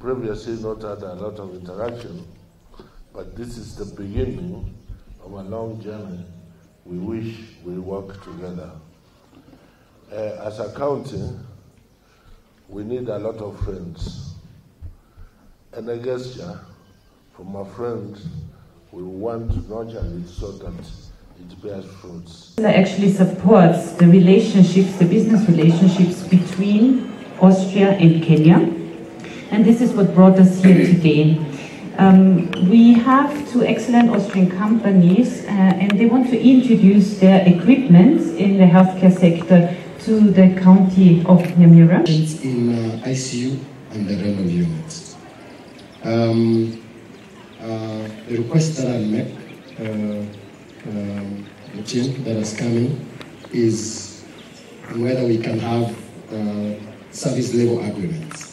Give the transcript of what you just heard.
previously not had a lot of interaction, but this is the beginning of a long journey. We wish we work together. Uh, as a county, we need a lot of friends. And a gesture from a friend, we want to nurture it so that it bears fruits. That actually supports the relationships, the business relationships between Austria and Kenya. And this is what brought us here today. Um, we have two excellent Austrian companies uh, and they want to introduce their equipment in the healthcare sector to the county of Nyamira. in uh, ICU and the renal units. Um, uh, the request that I make, uh, um, the team that is coming, is whether we can have uh, service level agreements.